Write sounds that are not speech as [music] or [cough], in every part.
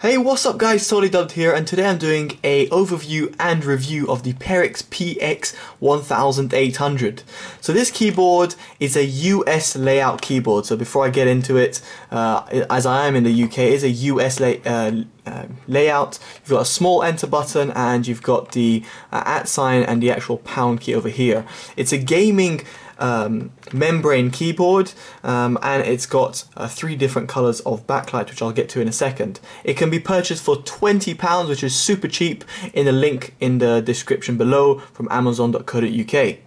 Hey, what's up guys, Totally Dubbed here, and today I'm doing a overview and review of the Perixx PX 1800. So this keyboard is a US layout keyboard, so before I get into it, uh, as I am in the UK, it is a US lay, uh, uh, layout. You've got a small enter button and you've got the uh, at sign and the actual pound key over here. It's a gaming um, membrane keyboard um, and it's got uh, three different colors of backlight which I'll get to in a second. It can be purchased for £20 which is super cheap in the link in the description below from amazon.co.uk.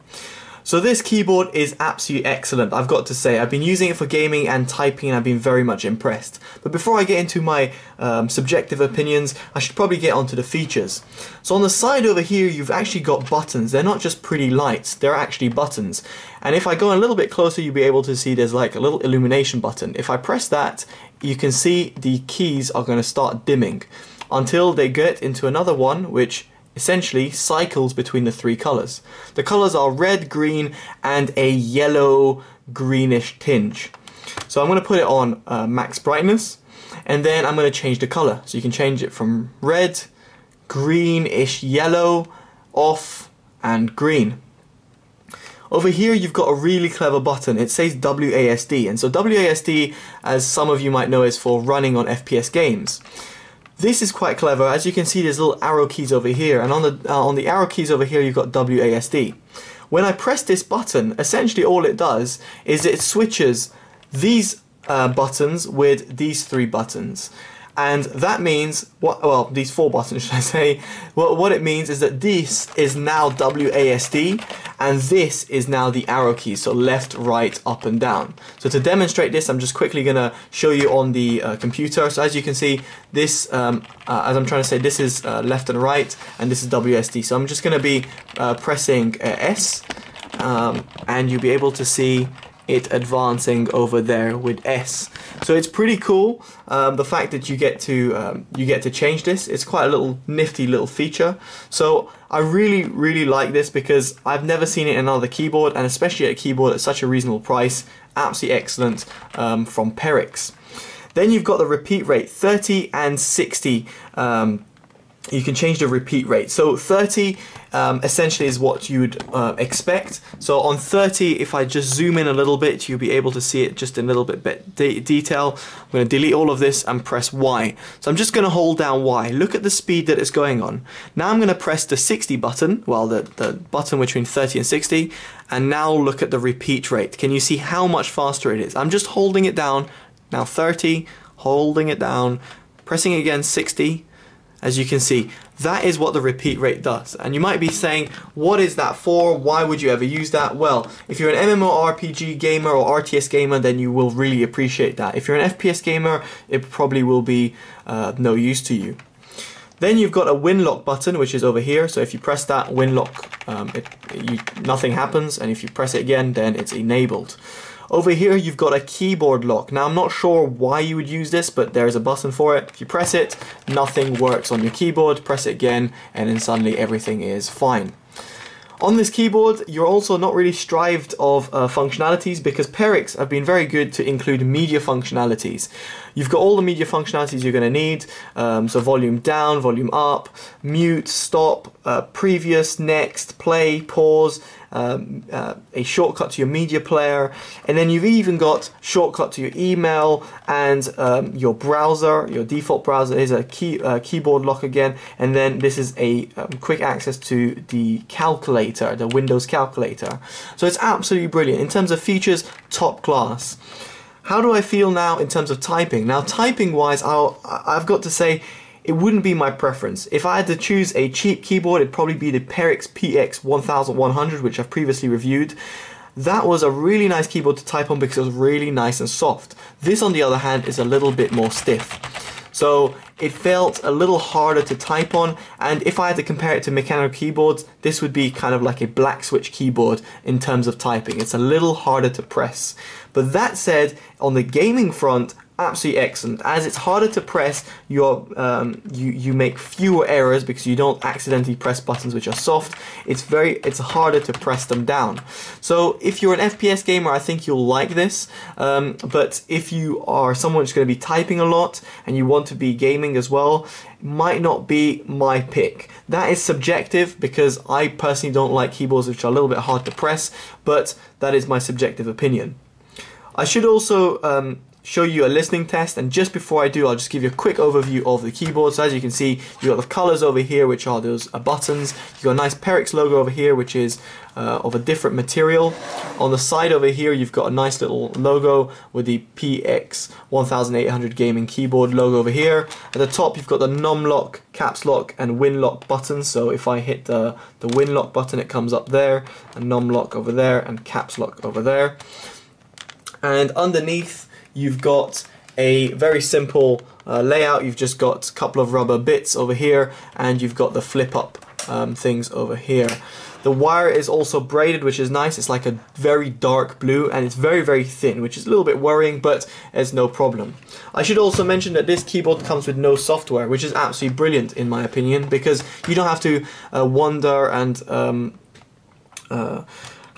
So this keyboard is absolutely excellent, I've got to say. I've been using it for gaming and typing and I've been very much impressed. But before I get into my um, subjective opinions, I should probably get onto the features. So on the side over here, you've actually got buttons. They're not just pretty lights, they're actually buttons. And if I go a little bit closer, you'll be able to see there's like a little illumination button. If I press that, you can see the keys are going to start dimming until they get into another one, which essentially cycles between the three colors. The colors are red, green, and a yellow greenish tinge. So I'm going to put it on uh, max brightness, and then I'm going to change the color. So you can change it from red, greenish yellow, off, and green. Over here you've got a really clever button. It says WASD, and so WASD, as some of you might know, is for running on FPS games. This is quite clever. As you can see, there's little arrow keys over here, and on the uh, on the arrow keys over here, you've got WASD. When I press this button, essentially all it does is it switches these uh, buttons with these three buttons and that means what well these four buttons [laughs] should I say? Well, what it means is that this is now WASD and this is now the arrow keys so left right up and down. So to demonstrate this I'm just quickly gonna show you on the uh, computer. So as you can see this um, uh, as I'm trying to say this is uh, left and right and this is WSD so I'm just gonna be uh, pressing uh, S um, and you'll be able to see it advancing over there with S. So it's pretty cool. Um, the fact that you get to um, you get to change this. It's quite a little nifty little feature. So I really really like this because I've never seen it in another keyboard, and especially a keyboard at such a reasonable price. Absolutely excellent um, from Perixx. Then you've got the repeat rate, 30 and 60. Um, you can change the repeat rate. So 30 um, essentially is what you would uh, expect. So on 30, if I just zoom in a little bit, you'll be able to see it just in a little bit de detail. I'm going to delete all of this and press Y. So I'm just going to hold down Y. Look at the speed that it's going on. Now I'm going to press the 60 button, well the, the button between 30 and 60, and now look at the repeat rate. Can you see how much faster it is? I'm just holding it down, now 30, holding it down, pressing again 60, as you can see, that is what the repeat rate does. And you might be saying, what is that for? Why would you ever use that? Well, if you're an MMORPG gamer or RTS gamer, then you will really appreciate that. If you're an FPS gamer, it probably will be uh, no use to you. Then you've got a Winlock button, which is over here. So if you press that, Winlock, um, it, you, nothing happens. And if you press it again, then it's enabled. Over here you've got a keyboard lock. Now I'm not sure why you would use this, but there's a button for it. If you press it, nothing works on your keyboard. Press it again, and then suddenly everything is fine. On this keyboard, you're also not really strived of uh, functionalities because Perixx have been very good to include media functionalities. You've got all the media functionalities you're going to need, um, so volume down, volume up, mute, stop, uh, previous, next, play, pause, um, uh, a shortcut to your media player, and then you've even got shortcut to your email and um, your browser. Your default browser is a key uh, keyboard lock again, and then this is a um, quick access to the calculator, the Windows calculator. So it's absolutely brilliant in terms of features, top class. How do I feel now in terms of typing? Now, typing wise, I'll, I've got to say it wouldn't be my preference. If I had to choose a cheap keyboard, it'd probably be the Perixx PX 1100, which I've previously reviewed. That was a really nice keyboard to type on because it was really nice and soft. This, on the other hand, is a little bit more stiff. So it felt a little harder to type on and if I had to compare it to mechanical keyboards this would be kind of like a black switch keyboard in terms of typing. It's a little harder to press. But that said on the gaming front absolutely excellent. As it's harder to press, you um, you you make fewer errors because you don't accidentally press buttons which are soft. It's very it's harder to press them down. So if you're an FPS gamer, I think you'll like this. Um, but if you are someone who's going to be typing a lot and you want to be gaming as well, might not be my pick. That is subjective because I personally don't like keyboards which are a little bit hard to press, but that is my subjective opinion. I should also um, show you a listening test and just before I do I'll just give you a quick overview of the keyboard so as you can see you've got the colors over here which are those uh, buttons. You've got a nice PERIXX logo over here which is uh, of a different material. On the side over here you've got a nice little logo with the PX 1800 gaming keyboard logo over here. At the top you've got the num lock caps lock and win lock buttons. So if I hit the, the win lock button it comes up there and num lock over there and caps lock over there. And underneath you've got a very simple uh, layout. You've just got a couple of rubber bits over here and you've got the flip up um, things over here. The wire is also braided, which is nice. It's like a very dark blue and it's very, very thin, which is a little bit worrying, but it's no problem. I should also mention that this keyboard comes with no software, which is absolutely brilliant in my opinion, because you don't have to uh, wonder and um, uh,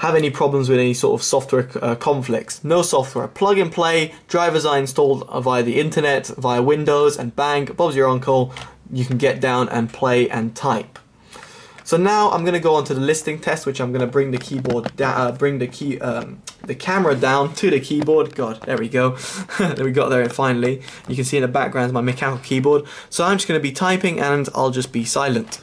have any problems with any sort of software uh, conflicts. No software. Plug and play, drivers are installed via the internet, via Windows, and bang, Bob's your uncle, you can get down and play and type. So now I'm going to go on to the listing test, which I'm going to bring the keyboard down, uh, bring the key, um, the camera down to the keyboard. God, there we go. [laughs] we got there finally. You can see in the background is my mechanical keyboard. So I'm just going to be typing and I'll just be silent.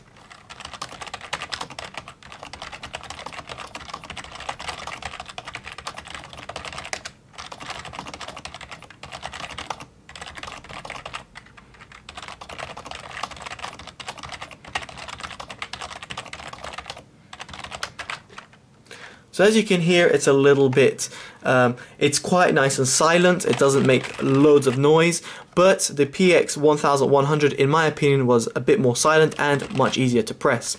So as you can hear, it's a little bit, um, it's quite nice and silent. It doesn't make loads of noise, but the PX 1100, in my opinion, was a bit more silent and much easier to press.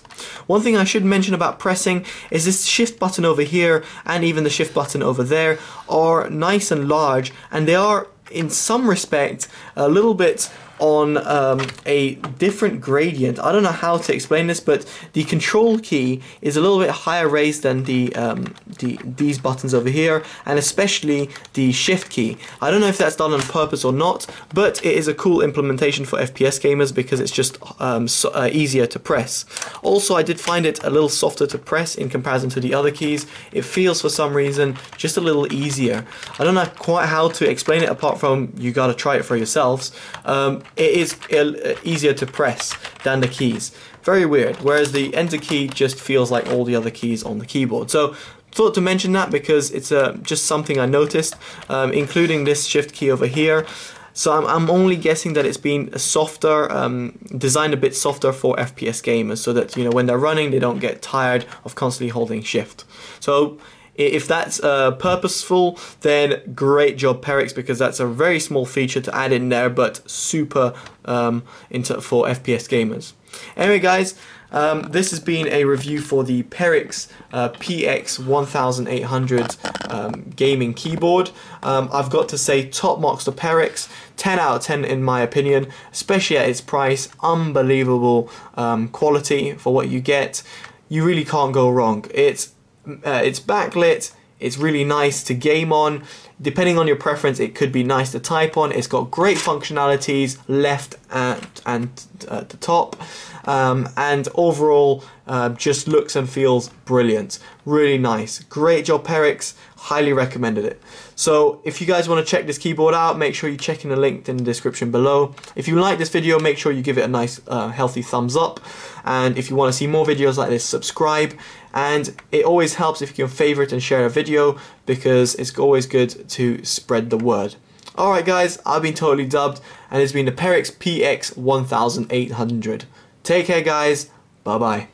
One thing I should mention about pressing is this shift button over here and even the shift button over there are nice and large, and they are in some respect a little bit on um, a different gradient. I don't know how to explain this, but the control key is a little bit higher raised than the, um, the these buttons over here, and especially the shift key. I don't know if that's done on purpose or not, but it is a cool implementation for FPS gamers because it's just um, so, uh, easier to press. Also, I did find it a little softer to press in comparison to the other keys. It feels for some reason just a little easier. I don't know quite how to explain it apart from you gotta try it for yourselves. Um, it is uh, easier to press than the keys. Very weird. Whereas the enter key just feels like all the other keys on the keyboard. So thought to mention that because it's uh, just something I noticed, um, including this shift key over here. So I'm, I'm only guessing that it's been a softer, um, designed a bit softer for FPS gamers so that you know when they're running they don't get tired of constantly holding shift. So if that's uh, purposeful, then great job PERIXX because that's a very small feature to add in there, but super um, into, for FPS gamers. Anyway, guys, um, this has been a review for the PERIXX uh, PX1800 um, gaming keyboard. Um, I've got to say, top marks to PERIXX. 10 out of 10 in my opinion, especially at its price. Unbelievable um, quality for what you get. You really can't go wrong. It's uh, it's backlit. It's really nice to game on. Depending on your preference, it could be nice to type on. It's got great functionalities left and, and uh, at the top. Um, and overall, uh, just looks and feels brilliant. Really nice. Great job, PERIXX. Highly recommended it. So if you guys want to check this keyboard out, make sure you check in the link in the description below. If you like this video, make sure you give it a nice uh, healthy thumbs up. And if you want to see more videos like this, subscribe. And it always helps if you can favorite and share a video because it's always good to spread the word. Alright guys, I've been totally dubbed and it's been the PERIXX PX 1800. Take care guys, bye bye.